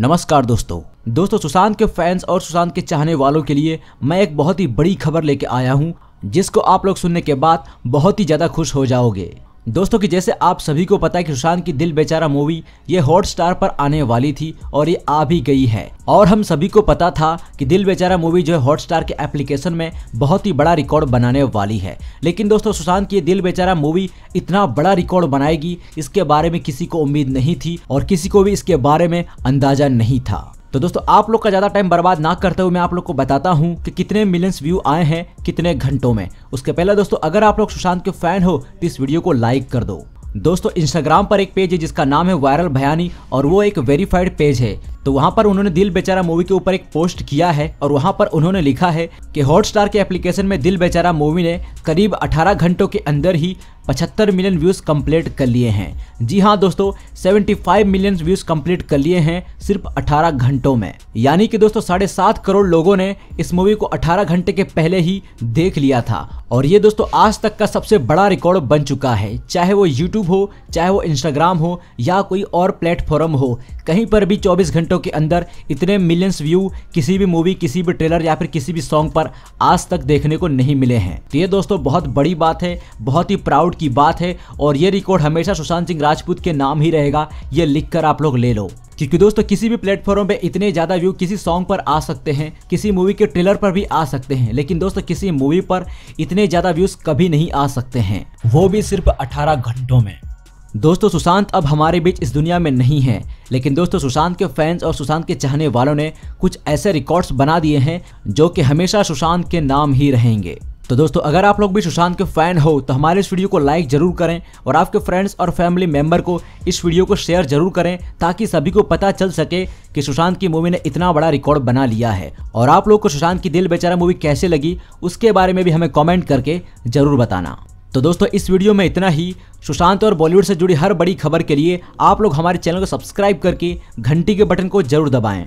नमस्कार दोस्तों। दोस्तों, सुशांत के फैंस और सुशांत के चाहने वालों के लिए मैं एक बहुत ही बड़ी खबर लेके आया हूँ, जिसको आप लोग सुनने के बाद बहुत ही ज़्यादा खुश हो जाओगे। दोस्तों की जैसे आप सभी को पता है कि सुशांत की दिल बेचारा मूवी, ये हॉट स्टार पर आने वाली थी और ये आ भी गई है। और हम सभी को पता था कि दिल बेचारा मूवी जो है हॉट स्टार के एप्लीकेशन में बहुत ही बड़ा रिकॉर्ड बनाने वाली है। लेकिन दोस्तों, सुशांत की दिल बेचारा मूवी इतना बड़ा रिकॉर्ड बनाएगी, इसके बारे में किसी को उम्मीद नहीं थी और किसी को भी इसके बारे में अंदाज़ा नहीं था। तो दोस्तों, आप लोग का ज़्यादा टाइम बर्बाद ना करते हुए मैं आप लोग को बताता हूँ कि कितने मिलियंस व्यू आए हैं, कितने घंटों में। उसके पहले दोस्तों, अगर आप लोग सुशांत के फ़ैन हो तो इस वीडियो को लाइक कर दो। दोस्तों इंस्टाग्राम पर एक पेज है जिसका नाम है वायरल भयानी और वो एक वेरीफाइड पेज है। तो वहाँ पर उन्होंने दिल बेचारा मूवी के ऊपर एक पोस्ट किया है और वहाँ पर उन्होंने लिखा है कि हॉटस्टार के एप्लीकेशन में दिल बेचारा मूवी ने करीब 18 घंटों के अंदर ही 75 मिलियन व्यूज़ कंप्लीट कर लिए हैं। जी हाँ दोस्तों 75 मिलियन व्यूज़ कंप्लीट कर लिए हैं सिर्फ़ 18 घंटों में। यानी कि दोस्तों, साढ़े सात करोड़ लोगों ने इस मूवी को 18 घंटे के पहले ही देख लिया था। और ये दोस्तों, आज तक का सबसे बड़ा रिकॉर्ड बन चुका है। चाहे वो यूट्यूब हो, चाहे वो इंस्टाग्राम हो, या कोई और प्लेटफॉर्म हो, कहीं पर भी 24 घंटों के अंदर इतने मिलियंस व्यू किसी भी मूवी किसी भी ट्रेलर या फिर किसी भी सॉन्ग पर आज तक देखने को नहीं मिले हैं। तो ये दोस्तों बहुत बड़ी बात है, बहुत ही प्राउड की बात है और ये रिकॉर्ड हमेशा सुशांत सिंह राजपूत के नाम ही रहेगा, ये लिख आप लोग ले लो। क्योंकि दोस्तों किसी भी प्लेटफॉर्म पे इतने ज़्यादा व्यू किसी सॉन्ग पर आ सकते हैं, किसी मूवी के ट्रेलर पर भी आ सकते हैं, लेकिन दोस्तों किसी मूवी पर इतने ज़्यादा व्यूज़ कभी नहीं आ सकते हैं, वो भी सिर्फ़ 18 घंटों में। दोस्तों सुशांत अब हमारे बीच इस दुनिया में नहीं है लेकिन दोस्तों, सुशांत के फैंस और सुशांत के चाहने वालों ने कुछ ऐसे रिकॉर्ड्स बना दिए हैं जो कि हमेशा सुशांत के नाम ही रहेंगे। तो दोस्तों, अगर आप लोग भी सुशांत के फ़ैन हो तो हमारे इस वीडियो को लाइक ज़रूर करें और आपके फ्रेंड्स और फैमिली मेंबर को इस वीडियो को शेयर ज़रूर करें ताकि सभी को पता चल सके कि सुशांत की मूवी ने इतना बड़ा रिकॉर्ड बना लिया है। और आप लोग को सुशांत की दिल बेचारा मूवी कैसे लगी, उसके बारे में भी हमें कॉमेंट करके ज़रूर बताना। तो दोस्तों, इस वीडियो में इतना ही। सुशांत और बॉलीवुड से जुड़ी हर बड़ी खबर के लिए आप लोग हमारे चैनल को सब्सक्राइब करके घंटी के बटन को ज़रूर दबाएँ।